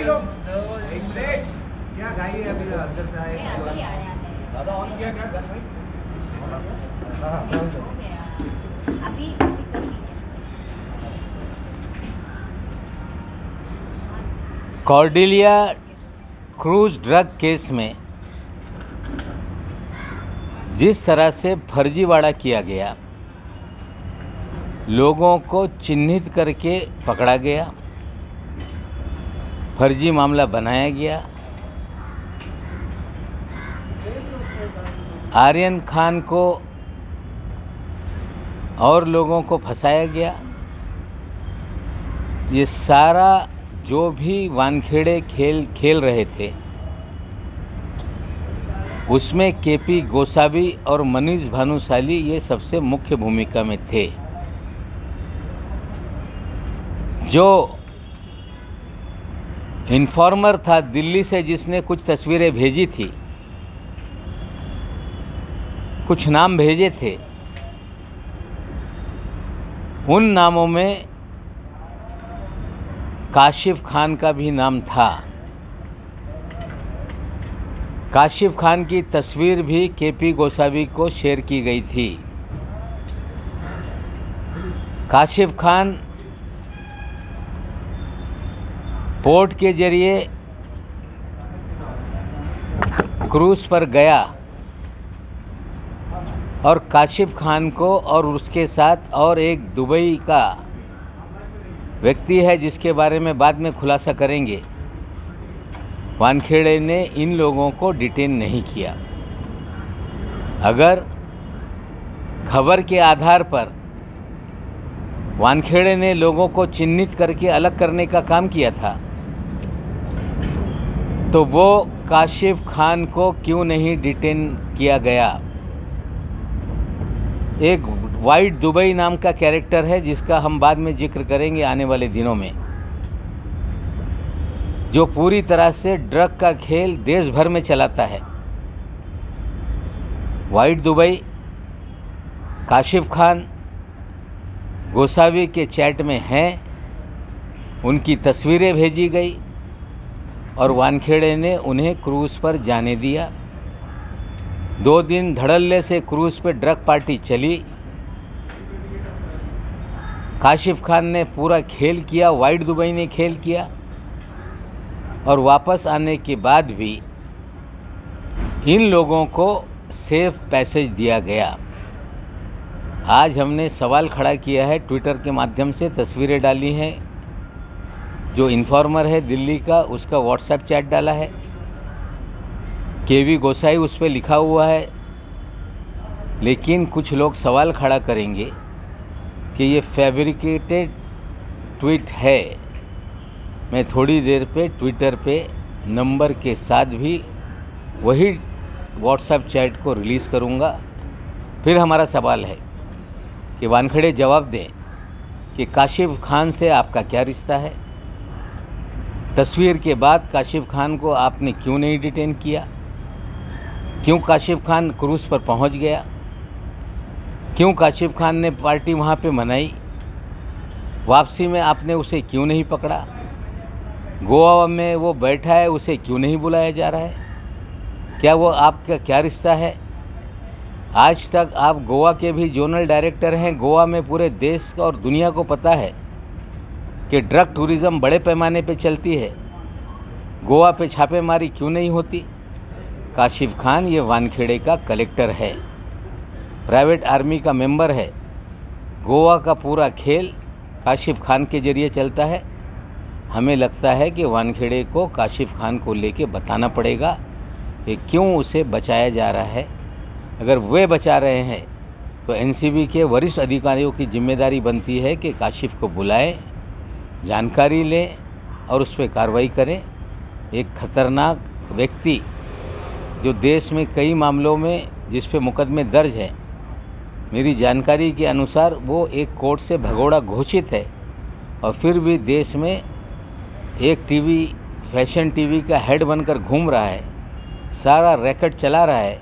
भाई लोग क्या अभी अंदर से आए दादा किया अभी कॉर्डिलिया क्रूज ड्रग केस में जिस तरह से फर्जीवाड़ा किया गया, लोगों को चिन्हित करके पकड़ा गया फर्जी मामला बनाया गया। आर्यन खान को और लोगों को फंसाया गया। ये सारा जो भी वानखेड़े खेल खेल रहे थे, उसमें केपी गोसावी और मनीष भानुशाली ये सबसे मुख्य भूमिका में थे। जो इन्फॉर्मर था दिल्ली से जिसने कुछ तस्वीरें भेजी थी। कुछ नाम भेजे थे। उन नामों में काशिफ खान का भी नाम था। काशिफ खान की तस्वीर भी केपी गोसावी को शेयर की गई थी। काशिफ खान पोर्ट के ज़रिए क्रूज पर गया और काशिफ खान को और उसके साथ और एक दुबई का व्यक्ति है जिसके बारे में बाद में खुलासा करेंगे। वानखेड़े ने इन लोगों को डिटेन नहीं किया। अगर खबर के आधार पर वानखेड़े ने लोगों को चिन्हित करके अलग करने का काम किया था तो वो काशिफ खान को क्यों नहीं डिटेन किया गया? एक वाइट दुबई नाम का कैरेक्टर है, जिसका हम बाद में ज़िक्र करेंगे आने वाले दिनों में। जो पूरी तरह से ड्रग का खेल देश भर में चलाता है। वाइट दुबई, काशिफ खान, गोसावी के चैट में हैं। उनकी तस्वीरें भेजी गई। और वानखेड़े ने उन्हें क्रूज पर जाने दिया। दो दिन धड़ल्ले से क्रूज पर ड्रग पार्टी चली। काशिफ खान ने पूरा खेल किया वाइट दुबई ने खेल किया और वापस आने के बाद भी इन लोगों को सेफ़ पैसेज दिया गया। आज हमने सवाल खड़ा किया है, ट्विटर के माध्यम से तस्वीरें डाली हैं। जो इन्फॉर्मर है दिल्ली का, उसका व्हाट्सएप चैट डाला है। केवी गोसाई उस पर लिखा हुआ है। लेकिन कुछ लोग सवाल खड़ा करेंगे कि ये फैब्रिकेटेड ट्वीट है। मैं थोड़ी देर पे ट्विटर पे नंबर के साथ भी वही व्हाट्सएप चैट को रिलीज़ करूँगा। फिर हमारा सवाल है कि वानखड़े जवाब दें कि काशिफ खान से आपका क्या रिश्ता है? तस्वीर के बाद काशिफ खान को आपने क्यों नहीं डिटेन किया? क्यों काशिफ खान क्रूज पर पहुँच गया? क्यों काशिफ खान ने पार्टी वहाँ पे मनाई? वापसी में आपने उसे क्यों नहीं पकड़ा? गोवा में वो बैठा है, उसे क्यों नहीं बुलाया जा रहा है? क्या वो आपका क्या रिश्ता है? आज तक आप गोवा के भी जोनल डायरेक्टर हैं, गोवा में पूरे देश और दुनिया को पता है। कि ड्रग टूरिज़्म बड़े पैमाने पे चलती है। गोवा पे छापेमारी क्यों नहीं होती? काशिफ खान ये वानखेड़े का कलेक्टर है। प्राइवेट आर्मी का मेंबर है। गोवा का पूरा खेल काशिफ खान के ज़रिए चलता है। हमें लगता है कि वानखेड़े को काशिफ खान को लेके बताना पड़ेगा कि क्यों उसे बचाया जा रहा है। अगर वे बचा रहे हैं तो एनसीबी के वरिष्ठ अधिकारियों की ज़िम्मेदारी बनती है कि काशिफ को बुलाएँ। जानकारी लें और उस पर कार्रवाई करें। एक खतरनाक व्यक्ति जो देश में कई मामलों में जिस पे मुकदमे दर्ज हैं, मेरी जानकारी के अनुसार वो एक कोर्ट से भगोड़ा घोषित है और फिर भी देश में एक टीवी, फ़ैशन टीवी का हेड बनकर घूम रहा है, सारा रैकेट चला रहा है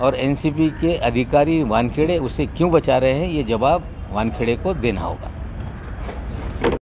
और एनसीपी के अधिकारी वानखेड़े उसे क्यों बचा रहे हैं, ये जवाब वानखेड़े को देना होगा।